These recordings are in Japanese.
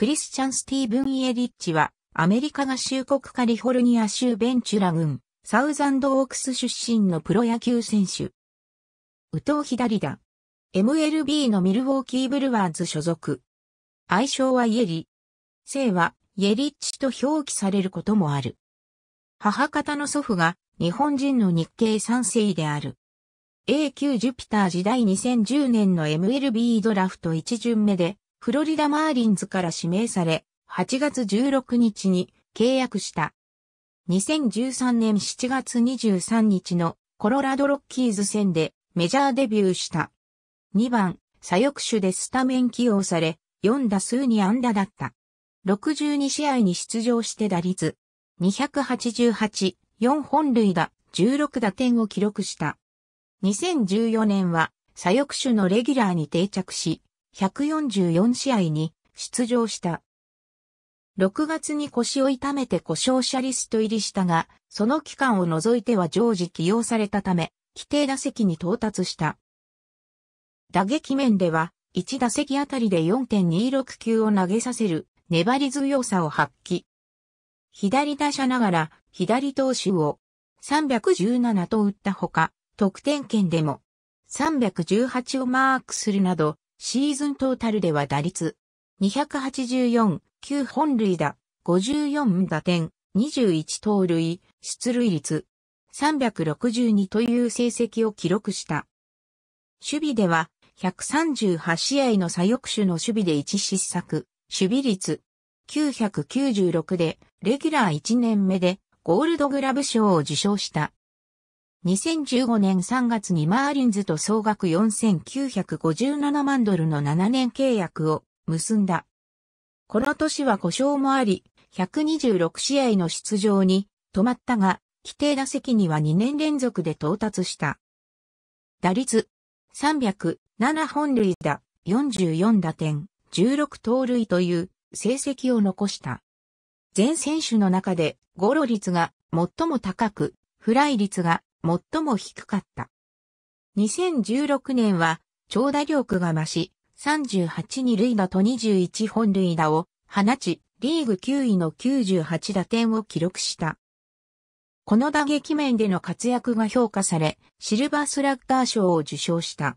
クリスチャン・スティーブン・イエリッチは、アメリカ合衆国カリフォルニア州ベンチュラ郡、サウザンドオークス出身のプロ野球選手。宇藤左だ。MLB のミルウォーキーブルワーズ所属。愛称はイエリ。姓はイエリッチと表記されることもある。母方の祖父が日本人の日系三世である。A 級ジュピター時代2010年の MLB ドラフト1巡目でフロリダマーリンズから指名され、8月16日に契約した。2013年7月23日のコロラドロッキーズ戦でメジャーデビューした。2番、左翼手でスタメン起用され、4打数に安打だった。62試合に出場して打率288、4本塁打、16打点を記録した。2014年は左翼手のレギュラーに定着し、144試合に出場した。6月に腰を痛めて故障者リスト入りしたが、その期間を除いては常時起用されたため、規定打席に到達した。打撃面では、1打席あたりで4.26球を投げさせる粘り強さを発揮。左打者ながら左投手を317と打ったほか、得点圏でも318をマークするなど、シーズントータルでは打率284、9本塁打、54打点、21盗塁、出塁率362という成績を記録した。守備では138試合の左翼手の守備で1失策、守備率996でレギュラー1年目でゴールドグラブ賞を受賞した。2015年3月にマーリンズと総額4957万ドルの7年契約を結んだ。この年は故障もあり、126試合の出場に止まったが、規定打席には2年連続で到達した。打率307本塁打44打点16盗塁という成績を残した。全選手の中でゴロ率が最も高く、フライ率が最も低かった。2016年は長打力が増し、38二塁打と21本塁打を放ち、リーグ9位の98打点を記録した。この打撃面での活躍が評価され、シルバースラッガー賞を受賞した。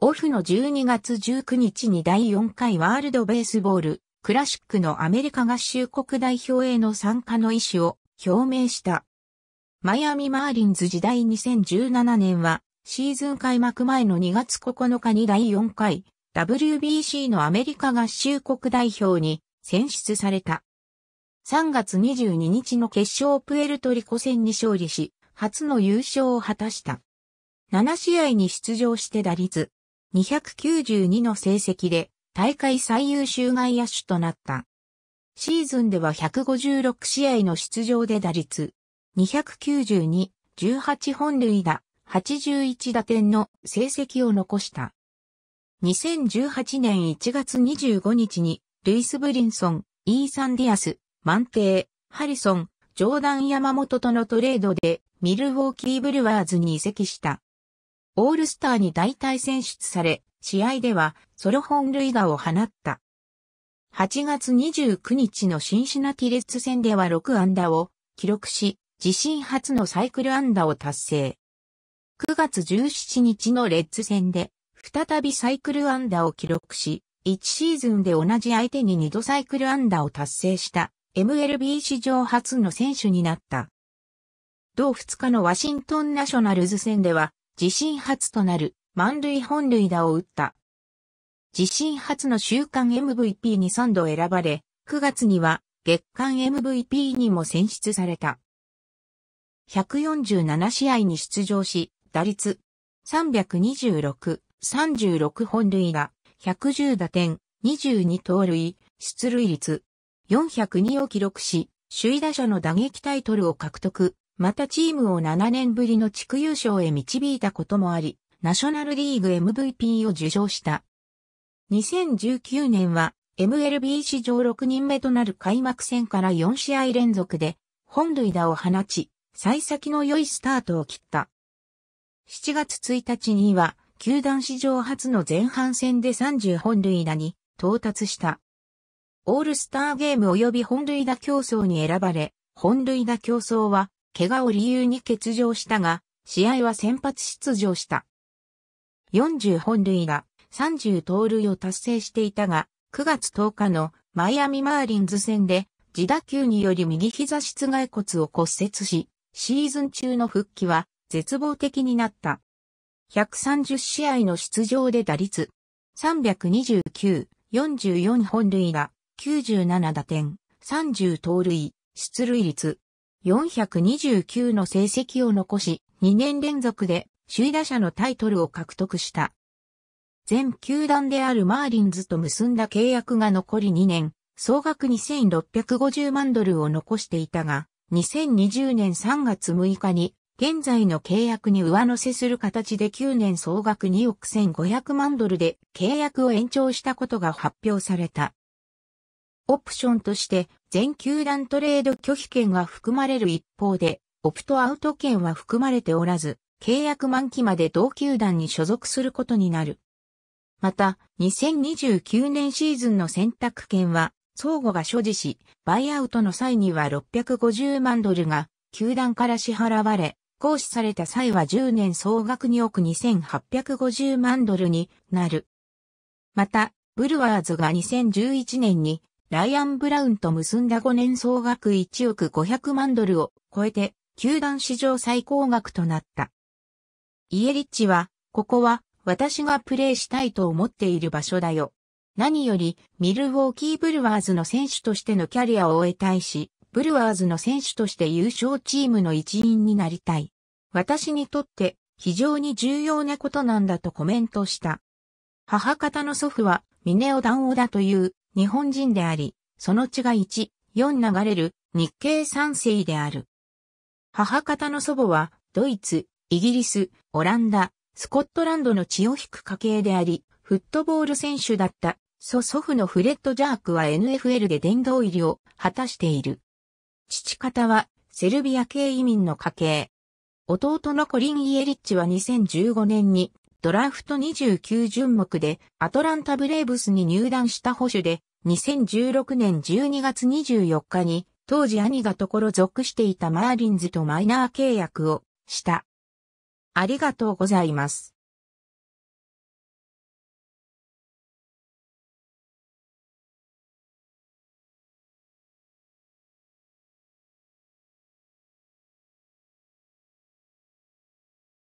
オフの12月19日に第4回ワールドベースボールクラシックのアメリカ合衆国代表への参加の意思を表明した。マイアミマーリンズ時代2017年はシーズン開幕前の2月9日に第4回 WBC のアメリカ合衆国代表に選出された。3月22日の決勝プエルトリコ戦に勝利し、初の優勝を果たした。7試合に出場して打率292の成績で大会最優秀外野手となった。シーズンでは156試合の出場で打率292、18本塁打、81打点の成績を残した。2018年1月25日に、ルイス・ブリンソン、イーサン・ディアス、マンテー、ハリソン、ジョーダン・山本とのトレードで、ミルウォーキー・ブルワーズに移籍した。オールスターに代替選出され、試合ではソロ本塁打を放った。8月29日のシンシナティレッツ戦では6安打を記録し、自身初のサイクル安打を達成。9月17日のレッツ戦で再びサイクルアンダーを記録し、1シーズンで同じ相手に2度サイクルアンダーを達成した MLB 史上初の選手になった。同2日のワシントンナショナルズ戦では自身初となる満塁本塁打を打った。自身初の週間 MVP に3度選ばれ、9月には月間 MVP にも選出された。147試合に出場し、打率326、36本塁打、110打点、22盗塁、出塁率、402を記録し、首位打者の打撃タイトルを獲得、またチームを7年ぶりの地区優勝へ導いたこともあり、ナショナルリーグ MVP を受賞した。2019年は MLB 史上6人目となる開幕戦から4試合連続で本塁打を放ち、幸先の良いスタートを切った。7月1日には球団史上初の前半戦で30本塁打に到達した。オールスターゲーム及び本塁打競争に選ばれ、本塁打競争は、怪我を理由に欠場したが、試合は先発出場した。40本塁打、30盗塁を達成していたが、9月10日のマイアミマーリンズ戦で自打球により右膝室外骨を骨折し、シーズン中の復帰は絶望的になった。130試合の出場で打率。329、44本塁打、97打点、30盗塁、出塁率。429の成績を残し、2年連続で首位打者のタイトルを獲得した。全球団であるマーリンズと結んだ契約が残り2年、総額2650万ドルを残していたが、2020年3月6日に現在の契約に上乗せする形で9年総額2億1500万ドルで契約を延長したことが発表された。オプションとして全球団トレード拒否権が含まれる一方で、オプトアウト権は含まれておらず、契約満期まで同球団に所属することになる。また、2029年シーズンの選択権は、相互が所持し、バイアウトの際には650万ドルが、球団から支払われ、行使された際は10年総額2億2850万ドルになる。また、ブルワーズが2011年にライアン・ブラウンと結んだ5年総額1億500万ドルを超えて、球団史上最高額となった。イエリッチは、ここは私がプレーしたいと思っている場所だよ。何より、ミルウォーキーブルワーズの選手としてのキャリアを終えたいし、ブルワーズの選手として優勝チームの一員になりたい。私にとって非常に重要なことなんだとコメントした。母方の祖父はミネオダンオだという日本人であり、その血が1、4流れる日系三世である。母方の祖母はドイツ、イギリス、オランダ、スコットランドの血を引く家系であり、フットボール選手だった祖祖父のフレッド・ジャークは NFL で殿堂入りを果たしている。父方はセルビア系移民の家系。弟のコリン・イエリッチは2015年にドラフト29順目でアトランタブレーブスに入団した保守で、2016年12月24日に当時兄がところ属していたマーリンズとマイナー契約をした。ありがとうございます。